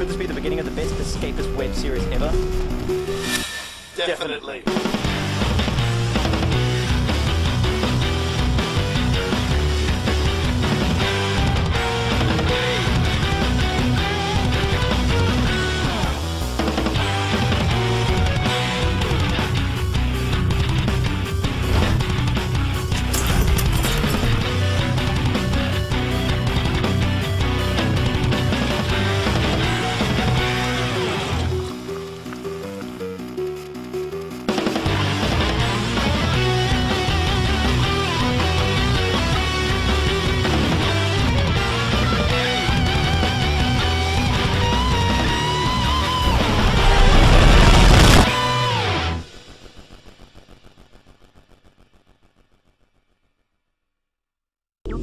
Could this be the beginning of the best escapist web series ever? Definitely.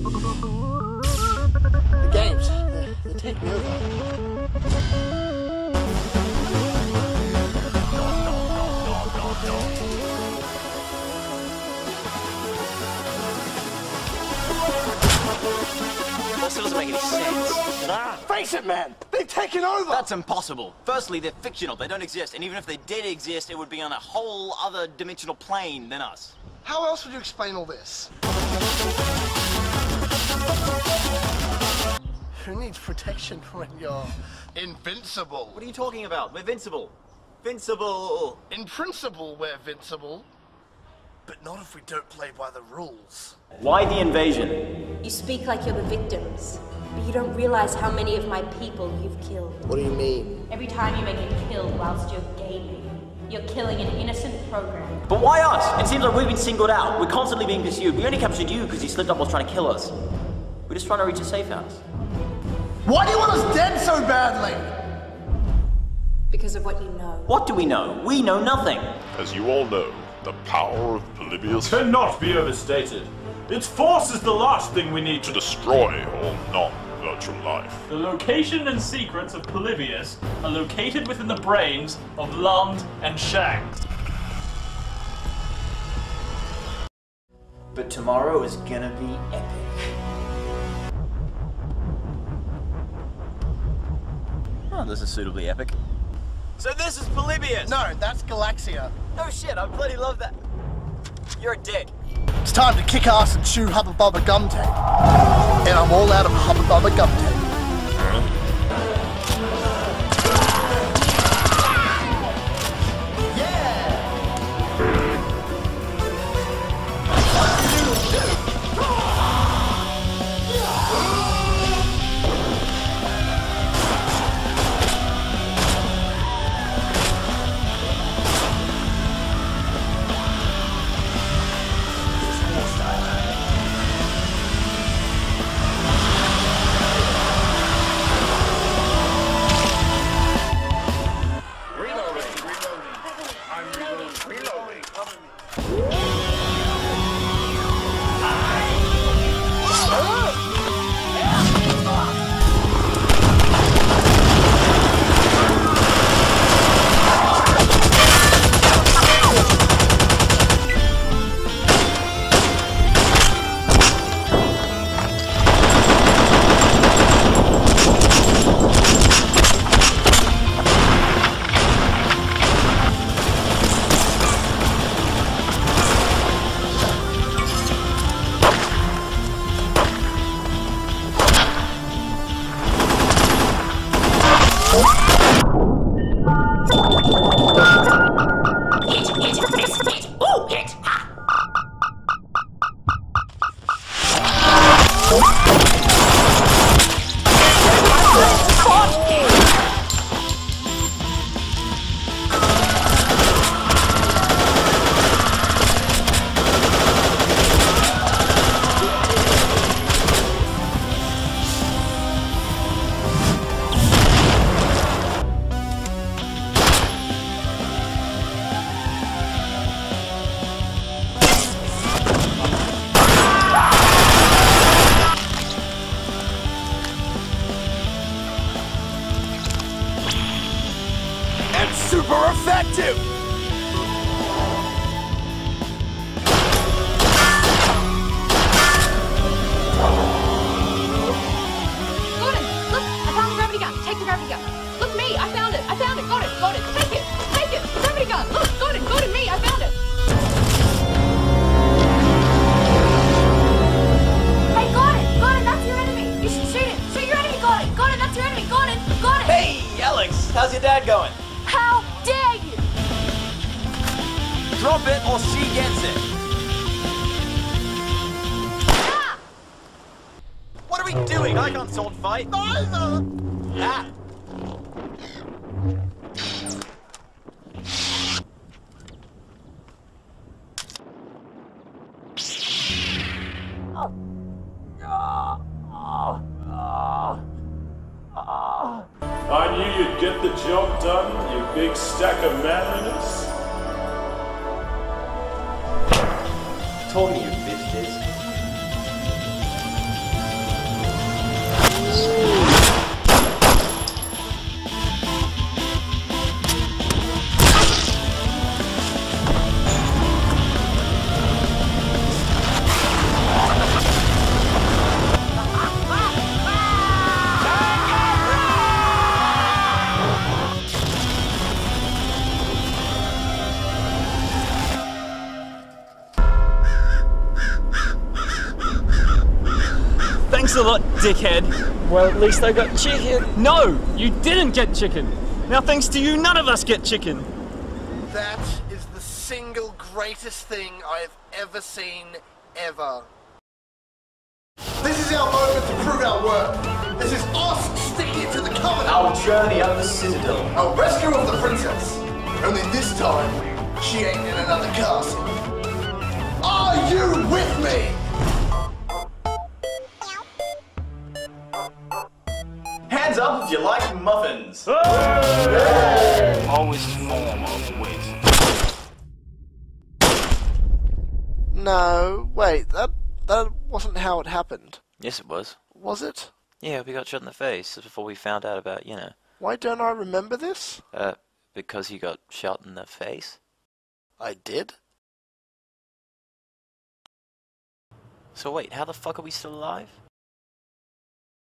The games, they, they take me over. That still doesn't make any sense. Ah, face it, man. They've taken over. That's impossible. Firstly, they're fictional. They don't exist. And even if they did exist, it would be on a whole other dimensional plane than us. How else would you explain all this? Who needs protection when you're invincible? What are you talking about? We're vincible. Vincible. In principle, we're invincible. but not if we don't play by the rules. Why the invasion? You speak like you're the victims, but you don't realize how many of my people you've killed. What do you mean? Every time you make a kill whilst you're gaming, you're killing an innocent program. But why us? It seems like we've been singled out. We're constantly being pursued. We only captured you because you slipped up while trying to kill us. We're just trying to reach a safe house. Why do you want us dead so badly? Because of what you know. What do we know? We know nothing. As you all know, the power of Polybius cannot be overstated. Its force is the last thing we need to to. destroy all non-virtual life. The location and secrets of Polybius are located within the brains of Lund and Shanks. But tomorrow is gonna be epic. Oh, this is suitably epic. So this is Polybius. No, that's Galaxia. No shit. I bloody love that. You're a dick. It's time to kick ass and chew Hubba Bubba gum tape. And I'm all out of Hubba Bubba gum tape. Effective. Gordon, look, I found the gravity gun. Take the gravity gun. Look, me! I found it! I found it! Got it! Got it! Take it! Take it! Somebody gun! Look! Got it! Got it! Me! I found it! Hey, got it! Got it! That's your enemy! You should shoot him! Shoot your enemy! Got it! Got it! That's your enemy! Got it! Got it! Hey, Alex, how's your dad going? Drop it or she gets it. What are we doing? I can't sword fight. Ah. I knew you'd get the job done, you big stack of manliness. Told me a lot, dickhead. Well, at least I got chicken. No, you didn't get chicken. Now, thanks to you, none of us get chicken. That is the single greatest thing I have ever seen, ever. This is our moment to prove our worth. This is us sticking it to the covenant. Our journey up the Citadel. Our rescue of the princess. Only this time, she ain't in another castle. Are you with me? Up if you like muffins. Always form of wit. No, wait, that that wasn't how it happened. Yes, it was. Was it? Yeah, we got shot in the face before we found out about, you know, Why don't I remember this? uh, because you got shot in the face. I did. So wait, how the fuck are we still alive?